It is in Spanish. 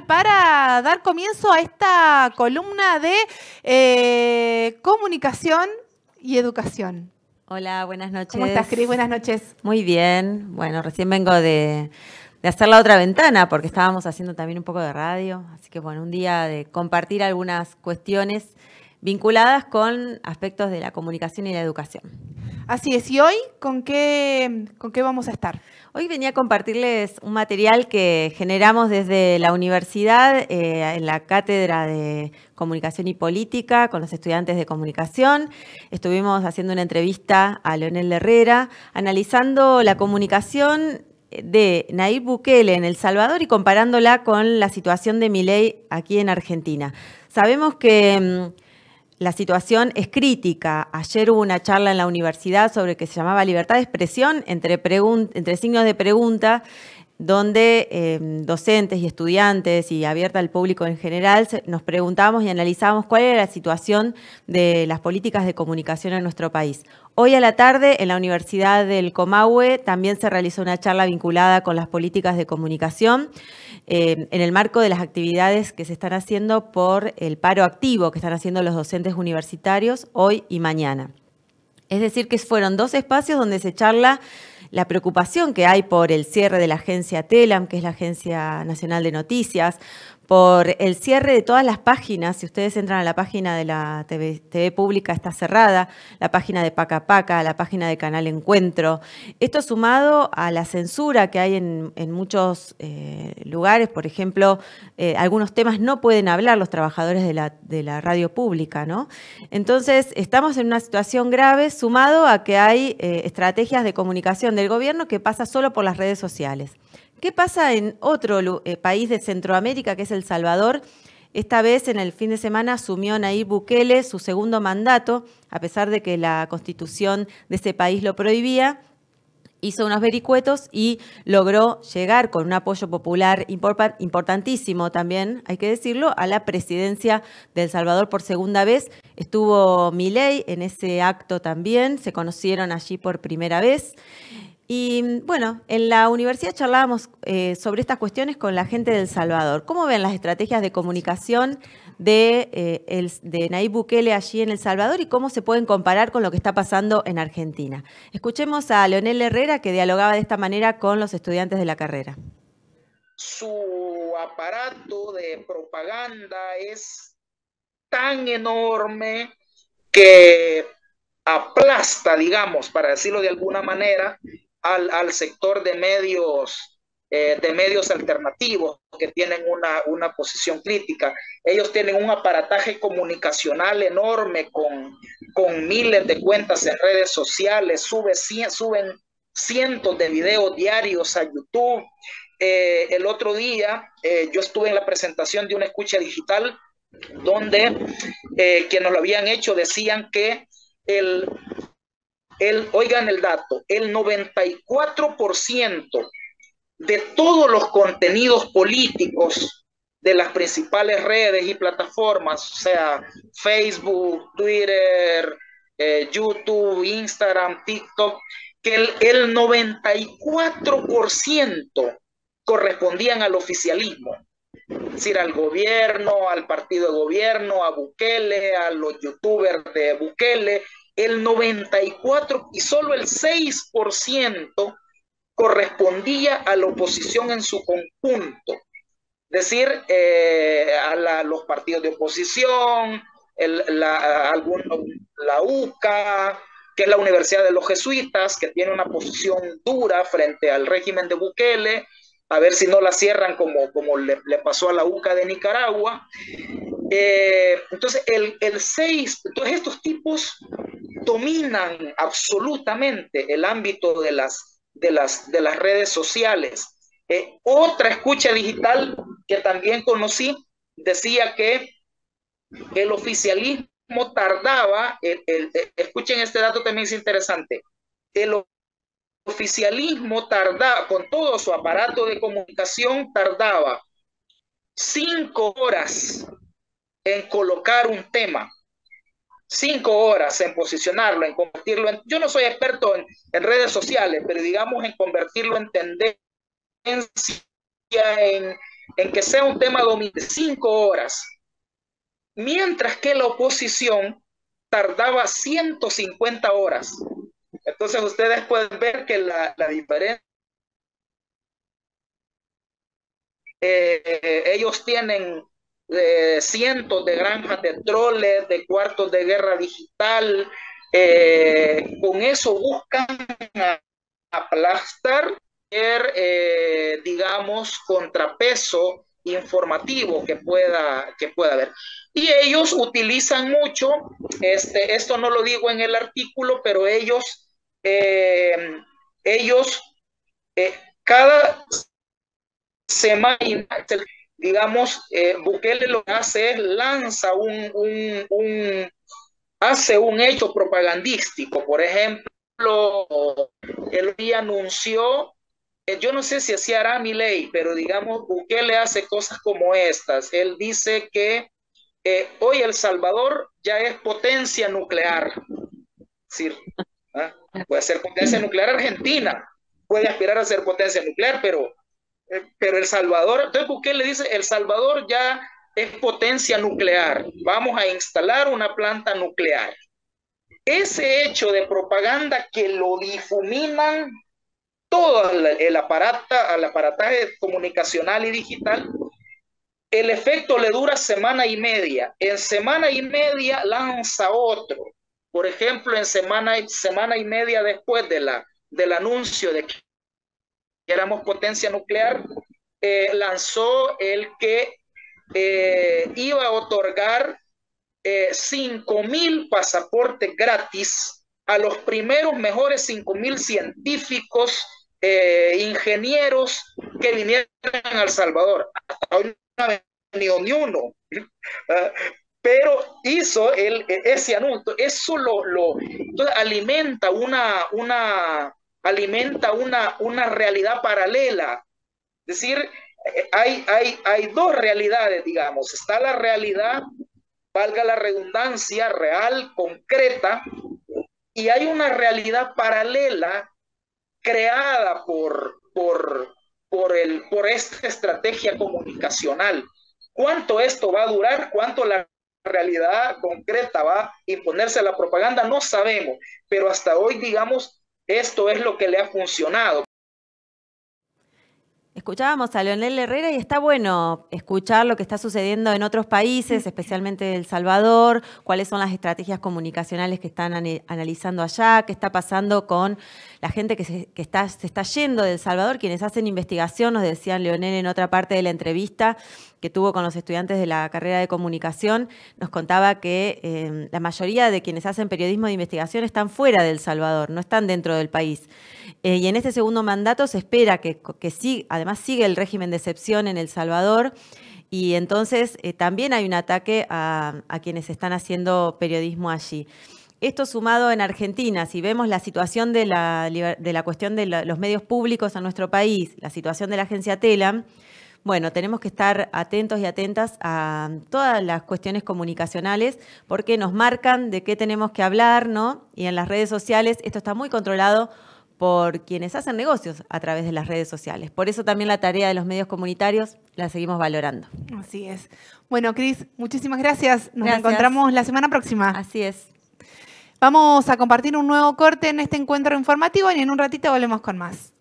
para dar comienzo a esta columna de eh, comunicación y educación. Hola, buenas noches. ¿Cómo estás, Cris? Buenas noches. Muy bien. Bueno, recién vengo de, de, hacer la otra ventana porque estábamos haciendo también un poco de radio. Así que bueno, un día de compartir algunas cuestiones vinculadas con aspectos de la comunicación y la educación. Así es. ¿Y hoy con qué, con qué vamos a estar? Hoy venía a compartirles un material que generamos desde la universidad eh, en la cátedra de comunicación y política con los estudiantes de comunicación. Estuvimos haciendo una entrevista a Leonel Herrera analizando la comunicación de Nayib Bukele en El Salvador y comparándola con la situación de Milei aquí en Argentina. Sabemos que mm, la situación es crítica. Ayer hubo una charla en la universidad sobre que se llamaba libertad de expresión entre, entre signos de pregunta, donde em, docentes y estudiantes y abierta al público en general nos preguntábamos y analizábamos cuál era la situación de las políticas de comunicación en nuestro país. Hoy a la tarde en la Universidad del Comahue también se realizó una charla vinculada con las políticas de comunicación. Eh, en el marco de las actividades que se están haciendo por el paro activo que están haciendo los docentes universitarios hoy y mañana. Es decir, que fueron dos espacios donde se charla la preocupación que hay por el cierre de la agencia TELAM, que es la Agencia Nacional de Noticias, por el cierre de todas las páginas. Si ustedes entran a la página de la TV, pública, está cerrada, la página de Paca Paca, la página de Canal Encuentro. Esto sumado a la censura que hay en, muchos eh, lugares, por ejemplo, eh, algunos temas no pueden hablar los trabajadores de la, radio pública, ¿no? Entonces, estamos en una situación grave, sumado a que hay eh, estrategias de comunicación del gobierno que pasa solo por las redes sociales. ¿Qué pasa en otro eh, país de Centroamérica, que es El Salvador? Esta vez en el fin de semana asumió Nayib Bukele su segundo mandato, a pesar de que la constitución de ese país lo prohibía. Hizo unos vericuetos y logró llegar con un apoyo popular importantísimo también, hay que decirlo, a la presidencia de El Salvador por segunda vez. Estuvo Milei en ese acto también, se conocieron allí por primera vez. Y bueno, en la universidad charlábamos eh, sobre estas cuestiones con la gente del Salvador. ¿Cómo ven las estrategias de comunicación de, eh, de Nayib Bukele allí en El Salvador y cómo se pueden comparar con lo que está pasando en Argentina? Escuchemos a Leonel Herrera que dialogaba de esta manera con los estudiantes de la carrera. Su aparato de propaganda es tan enorme que aplasta, digamos, para decirlo de alguna manera, al, sector de medios, eh, de medios alternativos que tienen una, una, posición crítica. Ellos tienen un aparataje comunicacional enorme con, con miles de cuentas en redes sociales, sube, suben cientos de videos diarios a YouTube. Eh, el otro día eh, yo estuve en la presentación de una escucha digital donde quienes nos lo habían hecho decían que el el, oigan el dato, el 94% de todos los contenidos políticos de las principales redes y plataformas, o sea, Facebook, Twitter, eh, YouTube, Instagram, TikTok, que el, el 94% correspondían al oficialismo, es decir, al gobierno, al partido de gobierno, a Bukele, a los youtubers de Bukele, el 94 y solo el 6% correspondía a la oposición en su conjunto. Es decir, eh, a los partidos de oposición, la, la UCA, que es la Universidad de los Jesuitas, que tiene una posición dura frente al régimen de Bukele, a ver si no la cierran como, como le, pasó a la UCA de Nicaragua. Eh, entonces, el, el 6, entonces estos tipos dominan absolutamente el ámbito de las, de las, de las redes sociales. Eh, otra escucha digital que también conocí decía que el oficialismo tardaba, escuchen este dato también es interesante, el oficialismo tardaba, con todo su aparato de comunicación, tardaba cinco horas en colocar un tema cinco horas en posicionarlo, en convertirlo en... Yo no soy experto en, redes sociales, pero digamos en convertirlo en tendencia, en, que sea un tema dominante, cinco horas, mientras que la oposición tardaba 150 horas. Entonces ustedes pueden ver que la, diferencia eh, ellos tienen eh, cientos de granjas de troles, de cuartos de guerra digital. Eh, con eso buscan aplastar, digamos, contrapeso informativo que pueda, que pueda haber. Y ellos utilizan mucho, este, esto no lo digo en el artículo, pero ellos, eh, ellos, eh, cada semana, digamos, eh, Bukele lo que hace es lanza un, un, hace un hecho propagandístico. Por ejemplo, él anunció yo no sé si así hará mi ley, pero digamos, Bukele hace cosas como estas. Él dice que eh, hoy El Salvador ya es potencia nuclear. ¿ah? puede ser potencia nuclear Argentina, puede aspirar a ser potencia nuclear, pero, pero El Salvador, entonces Bukele dice, El Salvador ya es potencia nuclear, vamos a instalar una planta nuclear. Ese hecho de propaganda que lo difuminan todo el, aparata, el aparataje comunicacional y digital, el efecto le dura semana y media. En semana y media lanza otro. Por ejemplo, en semana, semana y media después de la, del anuncio de éramos potencia nuclear, eh, lanzó el que eh, iba a otorgar eh, 5 mil pasaportes gratis a los primeros mejores 5 mil científicos eh, ingenieros que vinieran a El Salvador. hoy no ha ni uno. Ah, pero hizo el, ese anuncio. Eso lo, lo alimenta una, una, alimenta una, una realidad paralela. Es decir, hay, hay, hay dos realidades, digamos. Está la realidad, valga la redundancia, real, concreta, y hay una realidad paralela creada por, por, por, el, por esta estrategia comunicacional. ¿Cuánto esto va a durar? ¿Cuánto la realidad concreta va a imponerse a la propaganda? No sabemos, pero hasta hoy, digamos, esto es lo que le ha funcionado. Escuchábamos a Leonel Herrera y está bueno escuchar lo que está sucediendo en otros países, especialmente El Salvador, cuáles son las estrategias comunicacionales que están analizando allá, qué está pasando con la gente que, se, está, se está yendo de El Salvador, quienes hacen investigación, nos decía Leonel en otra parte de la entrevista que tuvo con los estudiantes de la carrera de comunicación, nos contaba que eh, la mayoría de quienes hacen periodismo de investigación están fuera de El Salvador, no están dentro del país. Eh, y en este segundo mandato se espera que, que además sigue el régimen de excepción en El Salvador. Y entonces eh, también hay un ataque a, quienes están haciendo periodismo allí. Esto sumado en Argentina, si vemos la situación de la, de la cuestión de los medios públicos en nuestro país, la situación de la agencia TELAM, bueno, tenemos que estar atentos y atentas a todas las cuestiones comunicacionales porque nos marcan de qué tenemos que hablar, ¿no? Y en las redes sociales esto está muy controlado por quienes hacen negocios a través de las redes sociales. Por eso también la tarea de los medios comunitarios la seguimos valorando. Así es. Bueno, Cris, muchísimas gracias. Nos encontramos la semana próxima. Así es. Vamos a compartir un nuevo corte en este encuentro informativo y en un ratito volvemos con más.